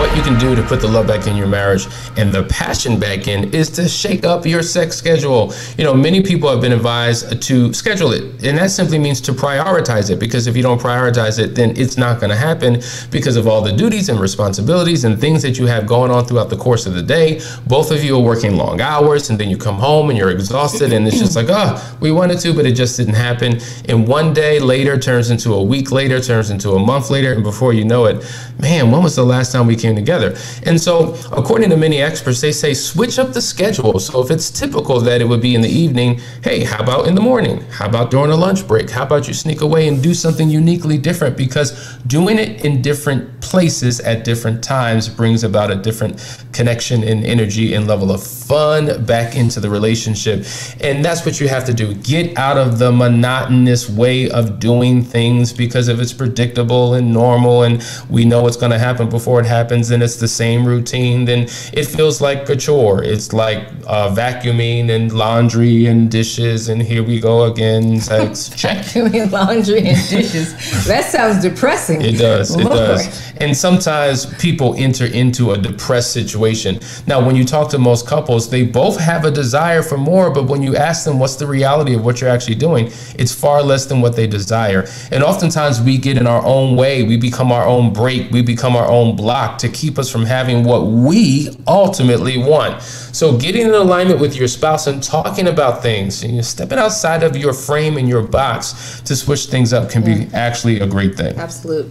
what you can do to put the love back in your marriage and the passion back in is to shake up your sex schedule. You know, many people have been advised to schedule it, and that simply means to prioritize it because if you don't prioritize it, then it's not going to happen because of all the duties and responsibilities and things that you have going on throughout the course of the day. Both of you are working long hours, and then you come home and you're exhausted, and it's just like, oh, we wanted to, but it just didn't happen. And one day later turns into a week later, turns into a month later, and before you know it, man, when was the last time we came together? And so, according to many experts, they say switch up the schedule. So if it's typical that it would be in the evening, hey, how about in the morning? How about during a lunch break? How about you sneak away and do something uniquely different? Because doing it in different places at different times brings about a different connection and energy and level of fun back into the relationship. And that's what you have to do. Get out of the monotonous way of doing things because if it's predictable and normal and we know what's going to happen before it happens and it's the same routine, then it feels like a chore. It's like uh, vacuuming and laundry and dishes, and here we go again. Sex check. vacuuming, laundry, and dishes. that sounds depressing. It does. It does. And sometimes people enter into a depressed situation. Now, when you talk to most couples, they both have a desire for more, but when you ask them what's the reality of what you're actually doing, it's far less than what they desire. And oftentimes we get in our own way. We become our own brake. We become our own block to keep us from having what we ultimately want. So, getting in alignment with your spouse and talking about things and you're stepping outside of your frame and your box to switch things up can be actually a great thing. Absolute.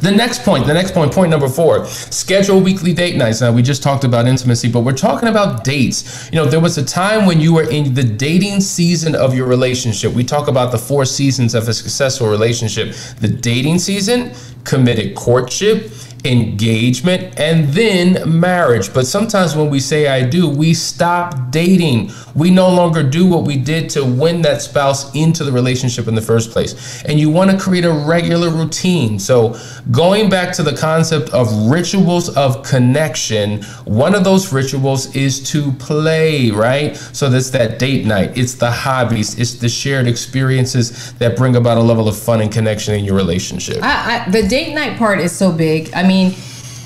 The next point, the next point, point number four, schedule weekly date nights. Now, we just talked about intimacy, but we're talking about dates. You know, there was a time when you were in the dating season of your relationship. We talk about the four seasons of a successful relationship the dating season, committed courtship, engagement, and then marriage. But sometimes when we say I do, we stop dating. We no longer do what we did to win that spouse into the relationship in the first place. And you want to create a regular routine. So, going back to the concept of rituals of connection, one of those rituals is to play, right? So, that's that date night, it's the hobbies, it's the shared experiences that bring about a level of fun and connection in your relationship. I, I, the date night part is so big. I mean,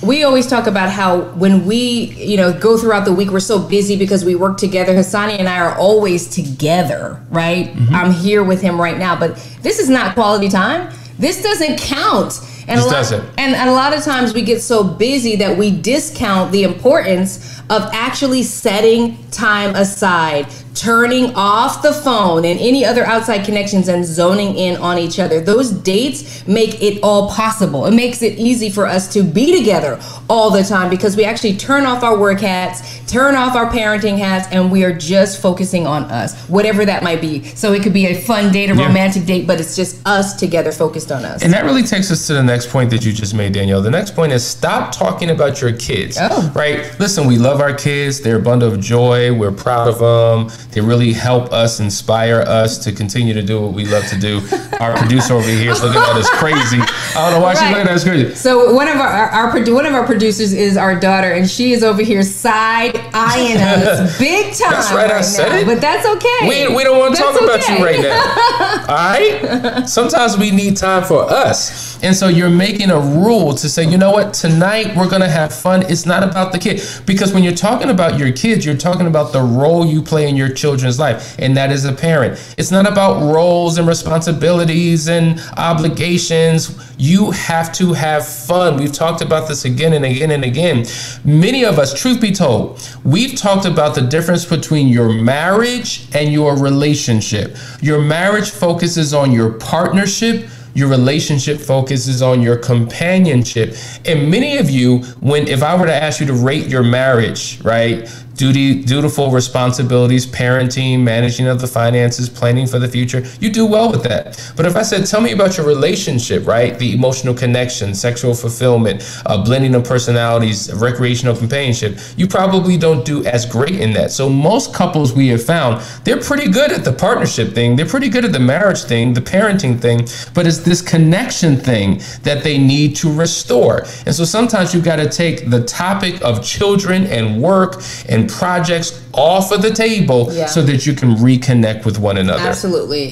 we always talk about how when we, you know, go throughout the week, we're so busy because we work together. Hassani and I are always together, right? Mm-hmm. I'm here with him right now, but this is not quality time. This doesn't count. And a, lot, and a lot of times we get so busy that we discount the importance of actually setting time aside turning off the phone and any other outside connections and zoning in on each other. Those dates make it all possible. It makes it easy for us to be together all the time because we actually turn off our work hats, turn off our parenting hats, and we are just focusing on us, whatever that might be. So it could be a fun date, a yeah. romantic date, but it's just us together focused on us. And that really takes us to the next point that you just made, Danielle. The next point is stop talking about your kids. Oh. Right? Listen, we love our kids. They're a bundle of joy. We're proud of them. They really help us, inspire us to continue to do what we love to do. Our producer over here is looking at us crazy. I don't know why right. she's looking at us crazy. So one of our, our, our, one of our producers is our daughter, and she is over here side eyeing us big time. That's right, right I said now. it. But that's okay. We, we don't want to talk okay. about you right now. All right. Sometimes we need time for us. And so you're making a rule to say, you know what, tonight we're going to have fun. It's not about the kid. Because when you're talking about your kids, you're talking about the role you play in your children's life, and that is a parent. It's not about roles and responsibilities and obligations. You have to have fun. We've talked about this again and again and again. Many of us, truth be told, we've talked about the difference between your marriage and your relationship. Your marriage focuses on your partnership your relationship focuses on your companionship. And many of you, when if I were to ask you to rate your marriage, right? duty, dutiful responsibilities, parenting, managing of the finances, planning for the future, you do well with that. But if I said, tell me about your relationship, right? The emotional connection, sexual fulfillment, uh, blending of personalities, recreational companionship, you probably don't do as great in that. So most couples we have found, they're pretty good at the partnership thing. They're pretty good at the marriage thing, the parenting thing, but it's this connection thing that they need to restore. And so sometimes you've got to take the topic of children and work and projects off of the table yeah. so that you can reconnect with one another. Absolutely.